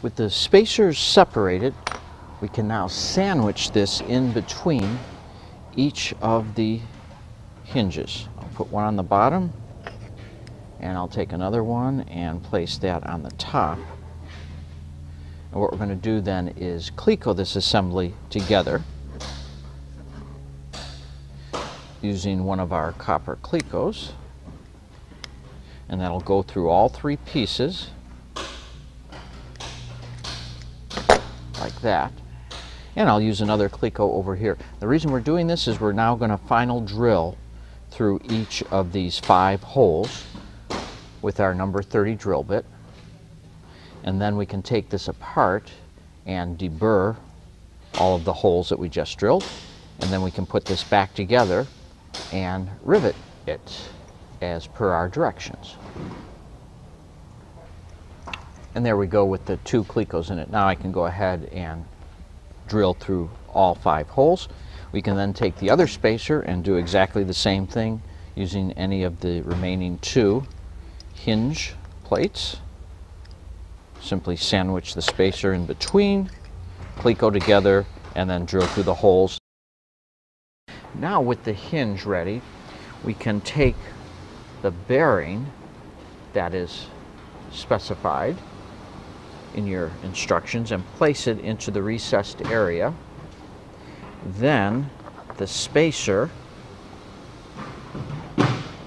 With the spacers separated, we can now sandwich this in between each of the hinges. I'll put one on the bottom and I'll take another one and place that on the top. And what we're going to do then is cleco this assembly together using one of our copper clecos. And that'll go through all three pieces like that. And I'll use another cleco over here. The reason we're doing this is we're now going to final drill through each of these five holes with our number 30 drill bit. And then we can take this apart and deburr all of the holes that we just drilled. And then we can put this back together and rivet it as per our directions. And there we go with the two clecos in it. Now I can go ahead and drill through all five holes. We can then take the other spacer and do exactly the same thing using any of the remaining two hinge plates. Simply sandwich the spacer in between, cleco together, and then drill through the holes. Now with the hinge ready, we can take the bearing that is specified in your instructions and place it into the recessed area. Then the spacer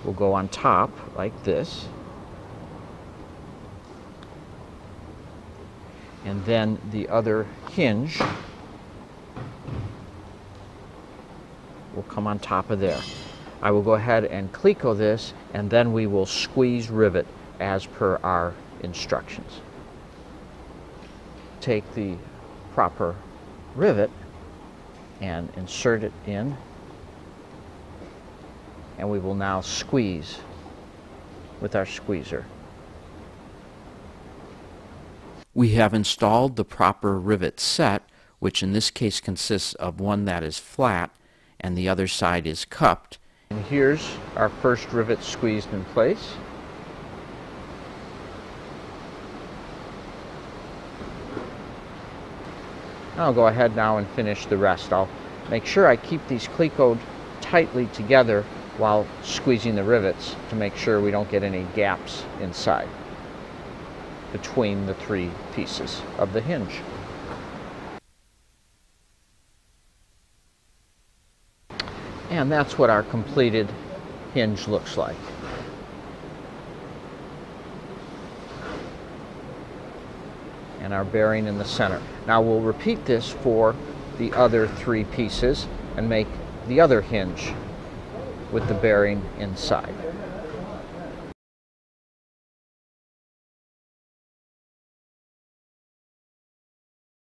will go on top like this. And then the other hinge will come on top of there. I will go ahead and cleco this and then we will squeeze rivet as per our instructions. Take the proper rivet and insert it in and we will now squeeze with our squeezer. We have installed the proper rivet set, which in this case consists of one that is flat and the other side is cupped. And here's our first rivet squeezed in place. I'll go ahead now and finish the rest. I'll make sure I keep these clecoed tightly together while squeezing the rivets to make sure we don't get any gaps inside between the three pieces of the hinge. And that's what our completed hinge looks like. And our bearing in the center. Now we'll repeat this for the other three pieces and make the other hinge with the bearing inside.